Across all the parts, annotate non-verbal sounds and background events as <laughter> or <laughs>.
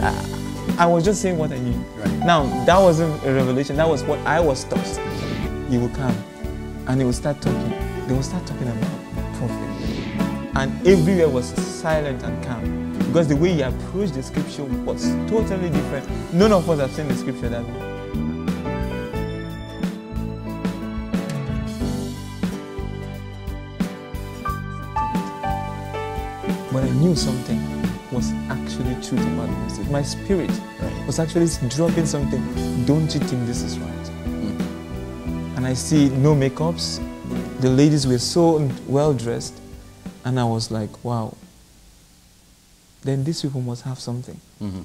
Ah, I was just saying what I knew. Right. Now, that wasn't a revelation. That was what I was taught. He will come and he will start talking. They will start talking about prophet. And everywhere was silent and calm. Because the way he approached the scripture was totally different. None of us have seen the scripture that way. But I knew something was actually truth about the message. My spirit Right. was actually dropping something. Don't you think this is right? And I see no makeups. The ladies were so well dressed. And I was like, wow. Then these people must have something. Mhm.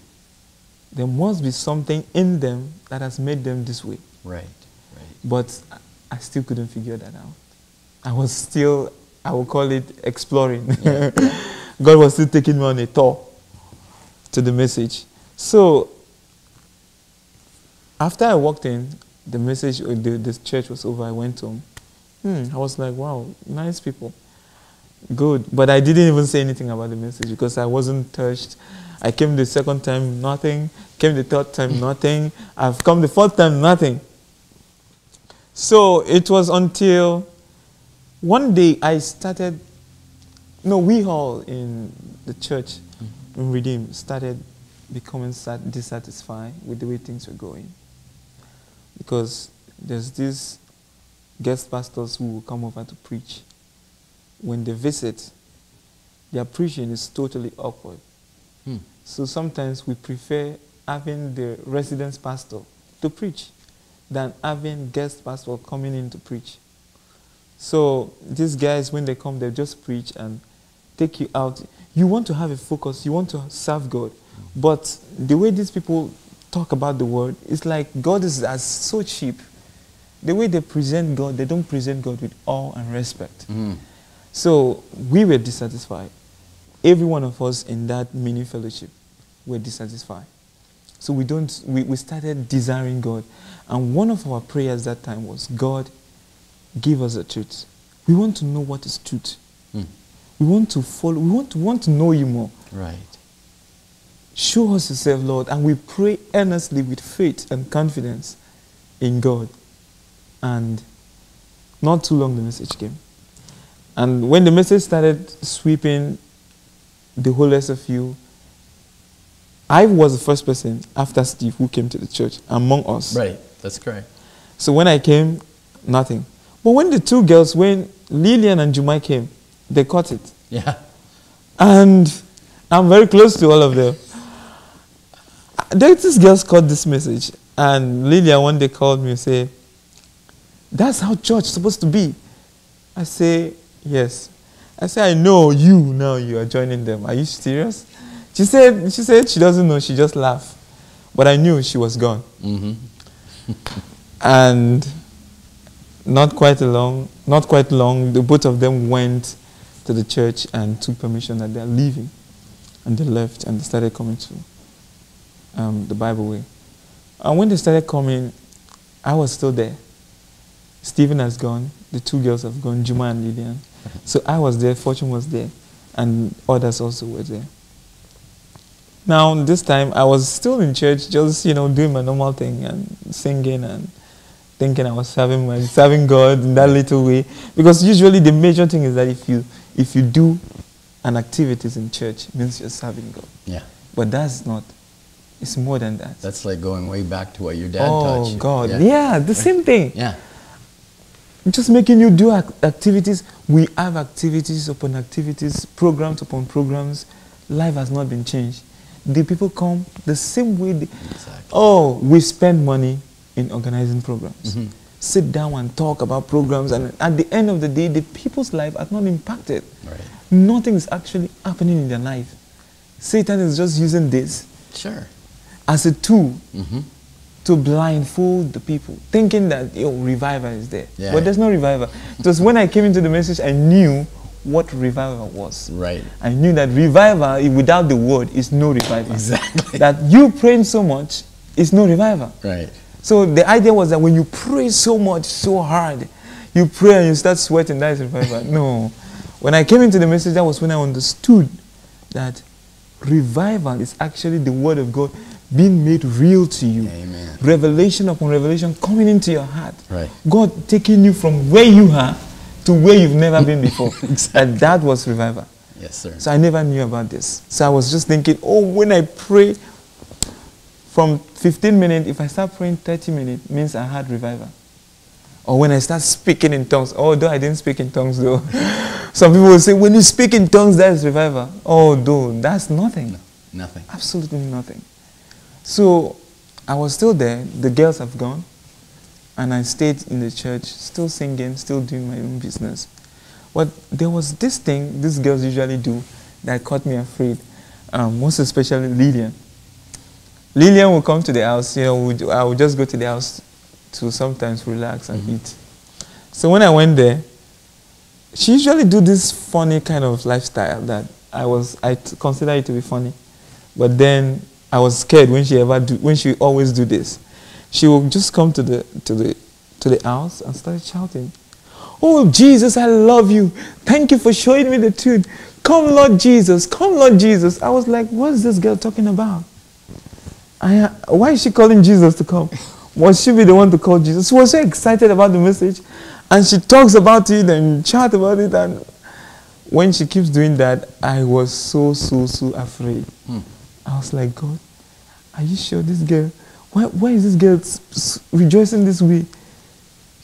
There must be something in them that has made them this way. Right. Right. But I still couldn't figure that out. I was still, I would call it exploring. <laughs> God was still taking me on a tour to the message. So, after I walked in, the message, uh, the, the church was over. I went home. Hmm, I was like, wow, nice people. Good. But I didn't even say anything about the message because I wasn't touched. I came the second time, nothing. Came the third time, nothing. I've come the fourth time, nothing. So it was until one day I started, no, we all in the church in Redeem started becoming sat- dissatisfied with the way things were going. Because there's these guest pastors who will come over to preach. When they visit, their preaching is totally awkward. Hmm. So sometimes we prefer having the residence pastor to preach than having guest pastor coming in to preach. So these guys, when they come, they just preach and take you out. You want to have a focus. You want to serve God, but the way these people talk about the word, it's like God is as so cheap. The way they present God, they don't present God with awe and respect. Mhm. So we were dissatisfied. Every one of us in that mini fellowship were dissatisfied. So we don't we, we started desiring God. And one of our prayers that time was God, give us the truth. We want to know what is truth. Hmm. We want to follow, we want to want to know you more. Right. Show us yourself, Lord. And we pray earnestly with faith and confidence in God. And not too long the message came. And when the message started sweeping the whole SFU, I was the first person after Steve who came to the church among us. Right. That's correct. So when I came, nothing. But when the two girls, when Lillian and Jumai came, they caught it. Yeah. And I'm very close to all of them. These girls caught this message. And Lillian one day called me and said, That's how church is supposed to be. I say, Yes. I say, I know you now you are joining them. Are you serious? She said she said she doesn't know, she just laughed. But I knew she was gone. Mm-hmm. And not quite long, not quite long, the both of them went to the church and took permission that they're leaving. And they left and they started coming to um, the Bible way. And when they started coming, I was still there. Stephen has gone, the two girls have gone, Jumai and Lillian. <laughs> So I was there, Fortune was there, and others also were there. Now, this time I was still in church, just you know, doing my normal thing and singing and thinking I was serving my serving God in that little way. Because usually the major thing is that if you if you do an activities in church, it means you're serving God. Yeah. But that's not. It's more than that. That's like going way back to what your dad oh taught you. God, yeah. the same thing. Yeah. Just making you do ac- activities. We have activities upon activities, programs upon programs. Life has not been changed. The people come the same way. They, Exactly. oh, we spend money in organizing programs. Mhm. Sit down and talk about programs, and at the end of the day, the people's life are not impacted. Right. Nothing is actually happening in their life. Satan is just using this Sure. as a tool Mm-hmm. to blindfold the people, thinking that yo, revival is there. Yeah. But there's no revival. Because when I came into the message, I knew what revival was. Right. I knew that revival, without the word, is no revival. Exactly. That you praying so much is no revival. Right. So the idea was that when you pray so much, so hard, you pray and you start sweating, that is revival. no. When I came into the message, that was when I understood that revival is actually the word of God being made real to you. Amen. Revelation upon revelation coming into your heart. Right. God taking you from where you are to where you've never been <laughs> before. Exactly. And that was revival. Yes, sir. So I never knew about this. So I was just thinking, oh, when I pray from 15 minutes, if I start praying 30 minutes, means I had revival. Or when I start speaking in tongues, although I didn't speak in tongues though. <laughs> Some people will say, when you speak in tongues, that is revival. Oh, Although that's nothing. Nothing. Absolutely nothing. So I was still there. The girls have gone. And I stayed in the church, still singing, still doing my own business. But there was this thing these girls usually do that caught me afraid, um, most especially Lillian. Lillian will come to the house, you know, would- I would just go to the house to sometimes relax and mm-hmm. eat. So when I went there, she usually do this funny kind of lifestyle that I was I consider it to be funny, but then I was scared when she ever do when she always do this. She will just come to the to the to the house and start shouting, "Oh Jesus, I love you! Thank you for showing me the truth. Come, Lord Jesus! Come, Lord Jesus!" I was like, "What's this girl talking about? I, why is she calling Jesus to come? Must she be the one to call Jesus? She was so excited about the message, and she talks about it and chat about it. And when she keeps doing that, I was so so so afraid. Hmm. I was like, God, are you sure this girl? Why why is this girl rejoicing this way?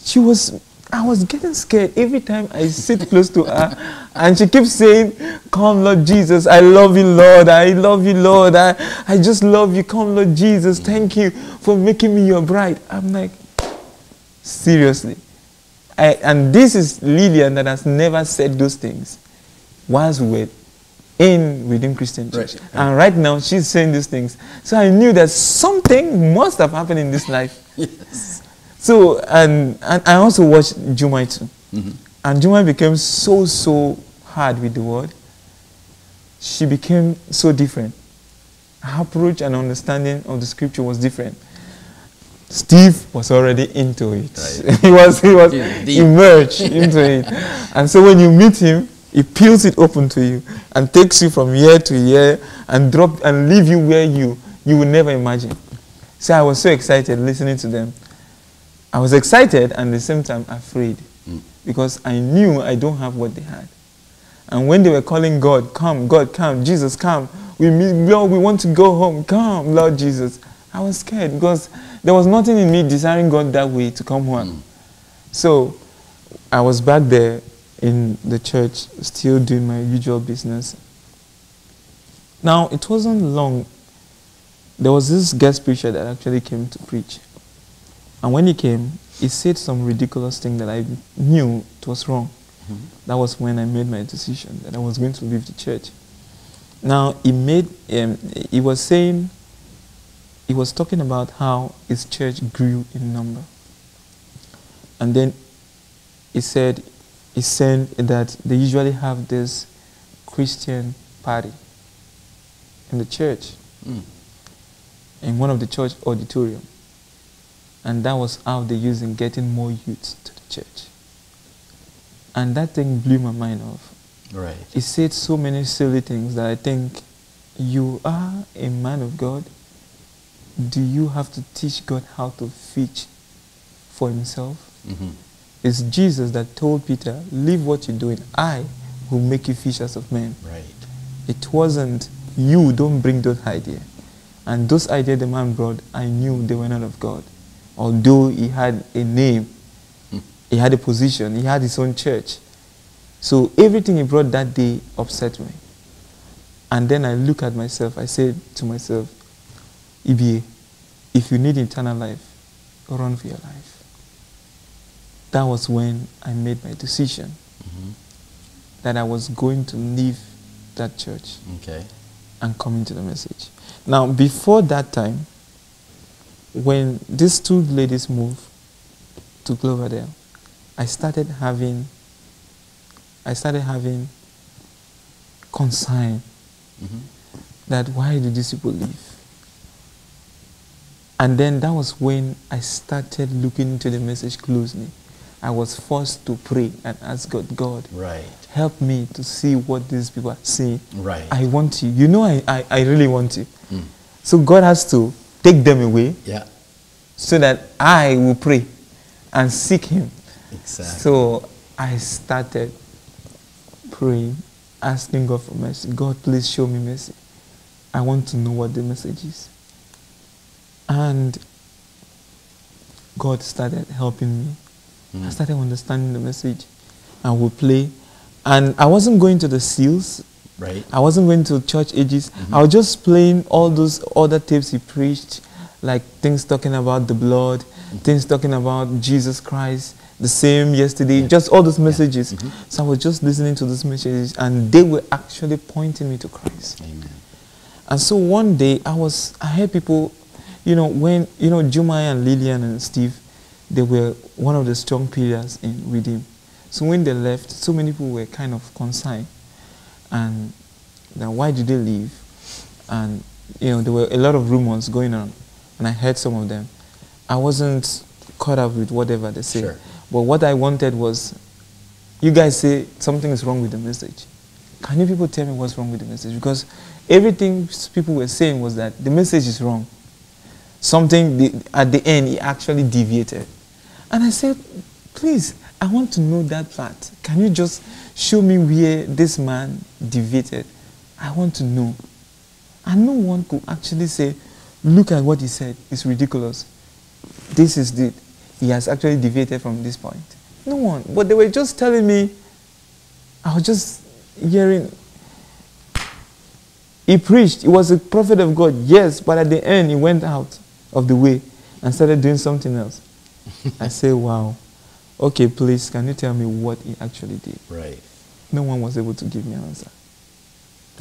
She was. I was getting scared every time I sit close to her, and she keeps saying, "Come, Lord Jesus, I love you, Lord. I love you, Lord. I, I just love you. Come, Lord Jesus. Thank you for making me your bride." I'm like, seriously, I, and this is Lillian that has never said those things whilst we were in within Christian church, Right. and right now she's saying these things. So I knew that something must have happened in this life. <laughs> Yes. So and and I also watched Jumai too. Mhm. And Jumai became so so hard with the word. She became so different. Her approach and understanding of the scripture was different. Steve was already into it. Right. <laughs> he was he was deep. immersed into it. And so when you meet him, he peels it open to you and takes you from year to year and drop and leave you where you you would never imagine. So I was so excited listening to them. I was excited and at the same time afraid Mm. because I knew I don't have what they had. And when they were calling God, come, God, come, Jesus, come. We meet, Lord, we want to go home. Come, Lord Jesus. I was scared because there was nothing in me desiring God that way to come home. So I was back there in the church, still doing my usual business. Now, it wasn't long. There was this guest preacher that actually came to preach. And when he came, he said some ridiculous thing that I knew it was wrong. That was when I made my decision that I was going to leave the church. Now, he made, um, he was saying, he was talking about how his church grew in number. And then he said, he said that they usually have this Christian party in the church, Mm. in one of the church auditorium. And that was how they used in getting more youths to the church. And that thing blew my mind off. Right. He said so many silly things that I think you are a man of God. Do you have to teach God how to fish for himself? Mhm. It's Jesus that told Peter, Leave what you're doing. I will make you fishers of men. Right. It wasn't you, don't bring those ideas. And those ideas the man brought, I knew they were not of God. Although he had a name, Hmm. he had a position, he had his own church. So everything he brought that day upset me. And then I look at myself, I said to myself, Ibiye, if you need eternal life, run for your life. That was when I made my decision Mhm. that I was going to leave that church Okay. and come into the message. Now, before that time, when these two ladies moved to Cloverdale, I started having, I started having concern Mhm. that why did these people leave? And then that was when I started looking into the message closely. I was forced to pray and ask God, God, Right. help me to see what these people are seeing. Right. I want you. You know, I, I, I really want you. Mm. So God has to take them away Yeah. so that I will pray and seek Him. Exactly. So I started praying, asking God for mercy. God, please show me mercy. I want to know what the message is. And God started helping me. I Mm. started understanding the message. I would play. And I wasn't going to the seals. Right. I wasn't going to church ages. Mm-hmm. I was just playing all those other tapes he preached, like things talking about the blood, mm-hmm. things talking about Jesus Christ, the same yesterday, just all those messages. Mm-hmm. So I was just listening to those messages, and they were actually pointing me to Christ. Amen. And so one day I was, I heard people, you know, when, you know, Jumai and Lillian and Steve, they were one of the strong pillars in Redeem. So when they left, so many people were kind of concerned. And then why did they leave? And, you know, there were a lot of rumors going on. And I heard some of them. I wasn't caught up with whatever they said. Sure. But what I wanted was, you guys say something is wrong with the message. Can you people tell me what's wrong with the message? Because everything people were saying was that the message is wrong. Something the, at the end, he actually deviated. And I said, please, I want to know that part. Can you just show me where this man deviated? I want to know. And no one could actually say, look at what he said. It's ridiculous. This is the, he has actually deviated from this point. No one. But they were just telling me, I was just hearing, he preached, he was a prophet of God, yes, but at the end he went out of the way and started doing something else. I say, wow. Okay, please, can you tell me what he actually did? Right. No one was able to give me an answer.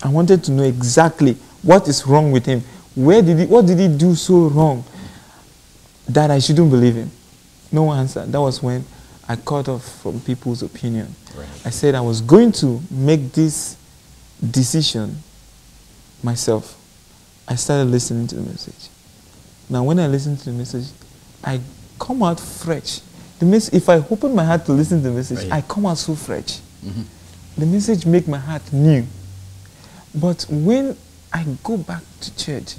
I wanted to know exactly what is wrong with him. Where did he, what did he do so wrong that I shouldn't believe him? No answer. That was when I cut off from people's opinion. Right. I said I was going to make this decision myself. I started listening to the message. Now, when I listen to the message, I come out fresh. The mess- if I open my heart to listen to the message, Right. I come out so fresh. Mhm. The message make my heart new. But when I go back to church,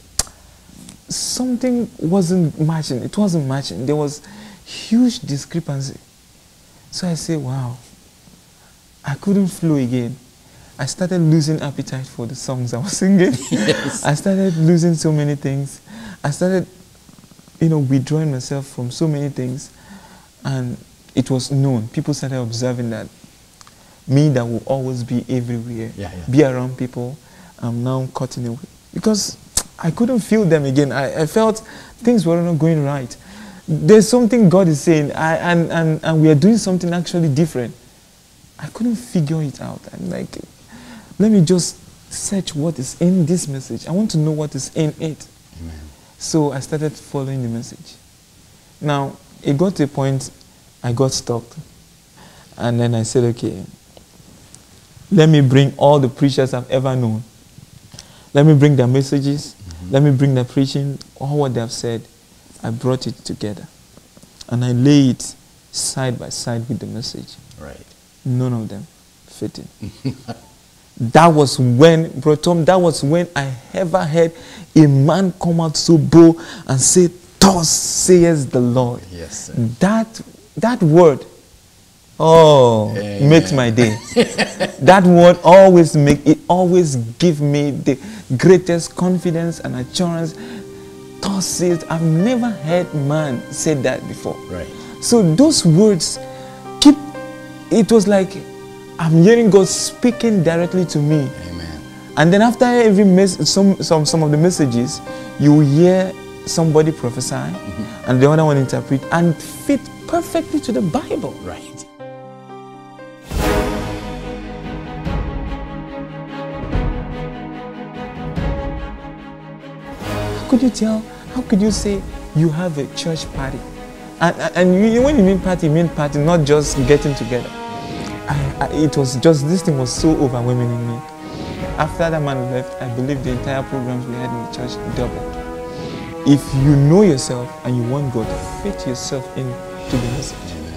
something wasn't matching. It wasn't matching. There was huge discrepancy. So I say, wow, I couldn't flow again. I started losing appetite for the songs I was <laughs> singing. Yes. I started losing so many things. I started, you know, withdrawing myself from so many things. And it was known. People started observing that me that will always be everywhere, Yeah, yeah. be around people, I'm now cutting away. Because I couldn't feel them again. I, I felt things were not going right. There's something God is saying, I, and, and, and we are doing something actually different. I couldn't figure it out. I'm like, let me just search what is in this message. I want to know what is in it. Amen. So I started following the message. Now, it got to a point I got stuck. And then I said, okay, let me bring all the preachers I've ever known. Let me bring their messages. Mm-hmm. Let me bring their preaching, all what they have said. I brought it together. And I lay it side by side with the message. Right. None of them fitting. <laughs> that was when, Bro Tom, that was when I ever heard a man come out so bold and say, Thus says the Lord. Yes, sir. That, that word, oh, Amen. makes my day. <laughs> that word always make, it always give me the greatest confidence and assurance. Thus says, I've never heard man say that before. Right. So those words keep it was like I'm hearing God speaking directly to me. Amen. And then after every mess, some, some some of the messages, you hear somebody prophesy mm-hmm. and the other one interpret and fit perfectly to the Bible. Right. How could you tell? How could you say you have a church party? And, and- and you, when you mean party, you mean party, not just getting together. I, I, it was just, this thing was so overwhelming in me. After that man left, I believe the entire programs we had in the church doubled. If you know yourself and you want God, fit yourself into the message.